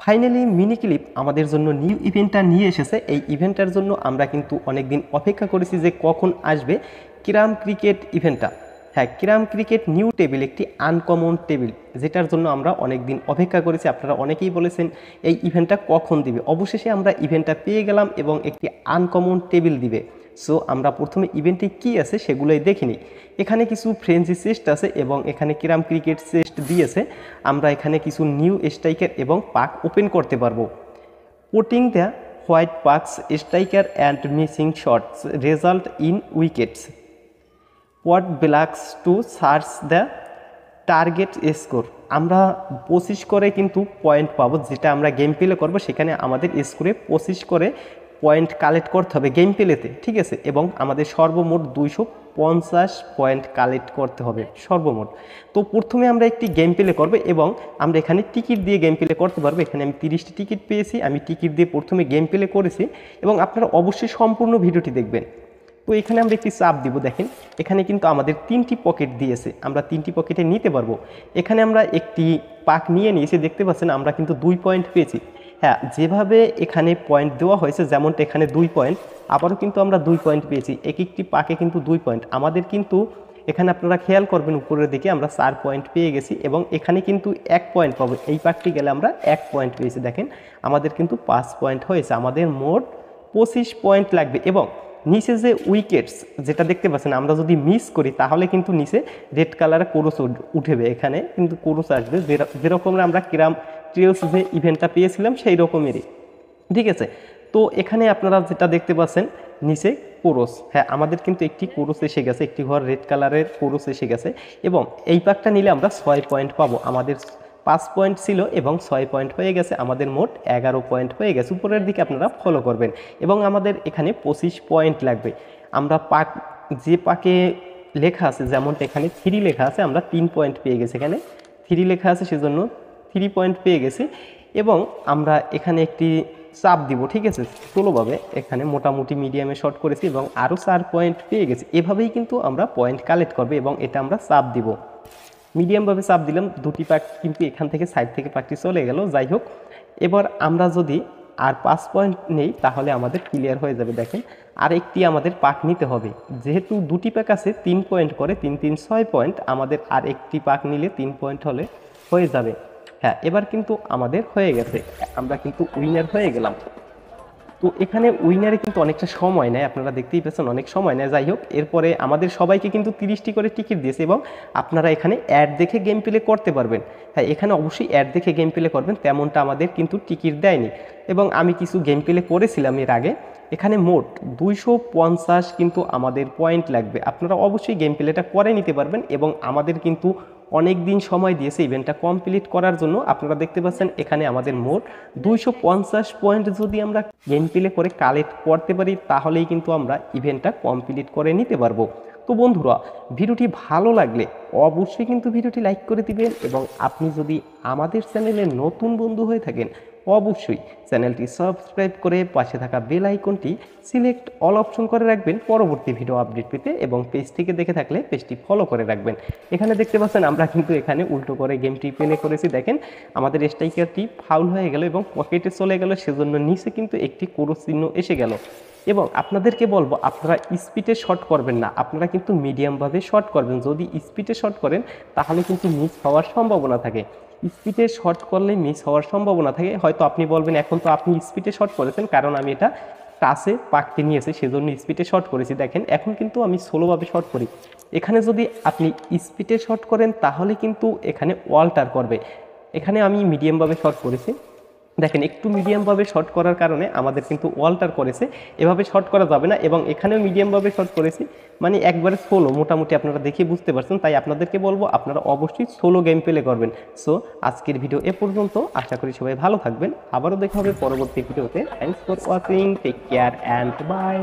Finally mini clip আমাদের জন্য new ইভেন্টটা নিয়ে এসেছে। এই ইভেন্টটার জন্য আমরা কিন্তু অনেক দিন অপেক্ষা করেছি যে কখন আসবে কিরাম ক্রিকেট ইভেন্টটা হ্যাঁ কিরাম ক্রিকেট নিউ টেবিল একটি আনকমন টেবিল যেটার জন্য আমরা অনেক দিন অপেক্ষা করেছি। আপনারা অনেকেই বলেছেন, এই ইভেন্টটা কখন দিবে? অবশেষে আমরা ইভেন্টটা পেয়ে গেলাম এবং একটি আনকমন টেবিল দিবে। সো আমরা প্রথমে ইভেন্টে কি আছে সেগুলোই দেখে নিই। এখানে কিছু ফ্রেঞ্চি চেস্ট আছে এবং এখানে কিরাম ক্রিকেট চেস্ট দিয়েছে, আমরা এখানে কিছু নিউ স্ট্রাইকার এবং পাক ওপেন করতে পারব। Putting the white pucks striker and missing shots result in wickets what blacks to search the target score আমরা পঁচিশ করে কিন্তু পয়েন্ট পাবো, যেটা আমরা গেম প্লে করব, সেখানে আমাদের স্কোরে পঁচিশ করে পয়েন্ট কালেক্ট করতে হবে গেম প্লেতে ঠিক আছে? এবং আমাদের সর্বমোট দুইশো পঞ্চাশ পয়েন্ট কালেক্ট করতে হবে, সর্বমোট। তো প্রথমে আমরা একটি গেম প্লে করব এবং আমরা এখানে টিকিট দিয়ে গেম প্লে করতে পারব। এখানে আমি তিরিশটি টিকিট পেয়েছি, আমি টিকিট দিয়ে প্রথমে গেম প্লে করেছি এবং আপনারা অবশ্যই সম্পূর্ণ ভিডিওটি দেখবেন। তো এখানে আমরা একটি চাপ দিব, দেখেন, এখানে কিন্তু আমাদের তিনটি পকেট দিয়েছে, আমরা তিনটি পকেটে নিতে পারব। এখানে আমরা একটি পাক নিয়ে নিয়েছি, দেখতে পাচ্ছেন, আমরা কিন্তু দুই পয়েন্ট পেয়েছি। হ্যাঁ যেভাবে এখানে পয়েন্ট দেওয়া হয়েছে, যেমনটা এখানে দুই পয়েন্ট আবারও কিন্তু আমরা দুই পয়েন্ট পেয়েছি। এক একটি পাকে কিন্তু দুই পয়েন্ট আমাদের কিন্তু এখানে আপনারা খেয়াল করবেন, উপরের দিকে আমরা চার পয়েন্ট পেয়ে গেছি এবং এখানে কিন্তু এক পয়েন্ট পাবো। এই পাকটি গেলে আমরা এক পয়েন্ট পেয়েছি। দেখেন, আমাদের কিন্তু পাঁচ পয়েন্ট হয়েছে। আমাদের মোট পঁচিশ পয়েন্ট লাগবে এবং নিচে যে উইকেটস যেটা দেখতে পাচ্ছেন, আমরা যদি মিস করি, তাহলে কিন্তু নিচে রেড কালারে কোরস উঠেবে। এখানে কিন্তু কোরস আসবে। যেরকম আমরা কিরাম ট্রিওস যে ইভেন্টটা পেয়েছিলাম সেই রকমেরই। ঠিক আছে? তো এখানে আপনারা যেটা দেখতে পাচ্ছেন, নিচে কোরস। হ্যাঁ আমাদের কিন্তু একটি কোরস এসে গেছে, একটি ঘর রেড কালারের কোরস এসে গেছে এবং এই পাকটা নিলে আমরা ছয় পয়েন্ট পাবো। আমাদের পাঁচ পয়েন্ট ছিল এবং ছয় পয়েন্ট হয়ে গেছে, আমাদের মোট এগারো পয়েন্ট হয়ে গেছে। উপরের দিকে আপনারা ফলো করবেন এবং আমাদের এখানে পঁচিশ পয়েন্ট লাগবে। আমরা পাক যে পাকে লেখা আছে, যেমনটা এখানে থ্রি লেখা আছে, আমরা তিন পয়েন্ট পেয়ে গেছি এখানে। থ্রি লেখা আছে, সেজন্য থ্রি পয়েন্ট পেয়ে গেছি এবং আমরা এখানে একটি চাপ দিব, ঠিক আছে? ষোলোভাবে এখানে মোটামুটি মিডিয়ামে শর্ট করেছি এবং আরও চার পয়েন্ট পেয়ে গেছি। এভাবেই কিন্তু আমরা পয়েন্ট কালেক্ট করবে এবং এটা আমরা চাপ দিব। মিডিয়ামভাবে চাপ দিলাম, দুটি পাক কিন্তু এখান থেকে সাইড থেকে পাকটি চলে গেল, যাই হোক। এবার আমরা যদি আর পাঁচ পয়েন্ট নেই, তাহলে আমাদের ক্লিয়ার হয়ে যাবে, দেখেন। আর একটি আমাদের পাক নিতে হবে। যেহেতু দুটি পাক আছে, তিন পয়েন্ট করে তিন তিন, ছয় পয়েন্ট আমাদের আর একটি পাক নিলে তিন পয়েন্ট হলে হয়ে যাবে। হ্যাঁ এবার কিন্তু আমাদের হয়ে গেছে। আমরা কিন্তু উইনার হয়ে গেলাম। তো এখানে উইনারে কিন্তু অনেকটা সময় নেয়, আপনারা দেখতেই পেয়েছেন অনেক সময় নেয়। যাই হোক, এরপরে আমাদের সবাইকে কিন্তু তিরিশটি করে টিকিট দিয়েছে এবং আপনারা এখানে অ্যাড দেখে গেম প্লে করতে পারবেন। হ্যাঁ এখানে অবশ্যই অ্যাড দেখে গেম প্লে করবেন, তেমনটা আমাদের কিন্তু টিকিট দেয়নি। এবং আমি কিছু গেম প্লে করেছিলাম এর আগে। এখানে মোট দুইশো পঞ্চাশ কিন্তু আমাদের পয়েন্ট লাগবে। আপনারা অবশ্যই গেম প্লেটা করে নিতে পারবেন এবং আমাদের কিন্তু অনেক দিন সময় দিয়েছে ইভেন্টটা কমপ্লিট করার জন্য আপনারা দেখতে পাচ্ছেন এখানে আমাদের মোট দুইশো পঞ্চাশ পয়েন্ট যদি আমরা গেম প্লে করে কালেক্ট করতে পারি, তাহলেই কিন্তু আমরা ইভেন্টটা কমপ্লিট করে নিতে পারব। তো বন্ধুরা, ভিডিওটি ভালো লাগলে অবশ্যই কিন্তু ভিডিওটি লাইক করে দিবেন এবং আপনি যদি আমাদের চ্যানেলে নতুন বন্ধু হয়ে থাকেন অবশ্যই চ্যানেলটি সাবস্ক্রাইব করে পাশে থাকা বেল আইকনটি সিলেক্ট অল অপশন করে রাখবেন পরবর্তী ভিডিও আপডেট পেতে এবং পেজ থেকে দেখে থাকলে পেজটি ফলো করে রাখবেন। এখানে দেখতে পাচ্ছেন আমরা কিন্তু এখানে উল্টো করে গেমটি প্লে করেছি। দেখেন, আমাদের স্ট্রাইকারটি ফাউল হয়ে গেল এবং পকেটে চলে গেল, সেজন্য নিচে কিন্তু একটি কোরো চিহ্ন এসে গেল। এবং আপনাদেরকে বলব, আপনারা স্পিডে শর্ট করবেন না। আপনারা কিন্তু মিডিয়ামভাবে শর্ট করবেন। যদি স্পিডে শর্ট করেন, তাহলে কিন্তু মিস হওয়ার সম্ভাবনা থাকে। স্পিডে শর্ট করলে মিস হওয়ার সম্ভাবনা থাকে। হয়তো আপনি বলবেন, এখন তো আপনি স্পিডে শর্ট করেছেন, কারণ আমি এটা টাচে পাকতে নিয়েছি সেজন্য স্পিডে শর্ট করেছি। দেখেন, এখন কিন্তু আমি ষোলোভাবে শর্ট করি। এখানে যদি আপনি স্পিডে শর্ট করেন, তাহলে কিন্তু এখানে ওয়াল্টার করবে। এখানে আমি মিডিয়ামভাবে শর্ট করেছি। দেখেন, একটু মিডিয়ামভাবে শর্ট করার কারণে আমাদের কিন্তু ওয়ালটার করেছে। এভাবে শর্ট করা যাবে না এবং এখানেও মিডিয়ামভাবে শর্ট করেছি। মানে একবারে সোলো মোটামুটি আপনারা দেখে বুঝতে পারছেন। তাই আপনাদেরকে বলব, আপনারা অবশ্যই সোলো গেম প্লে করবেন। সো আজকের ভিডিও এ পর্যন্ত আশা করি সবাই ভালো থাকবেন। আবারও দেখা হবে পরবর্তী ভিডিওতে thanks for watching take care and bye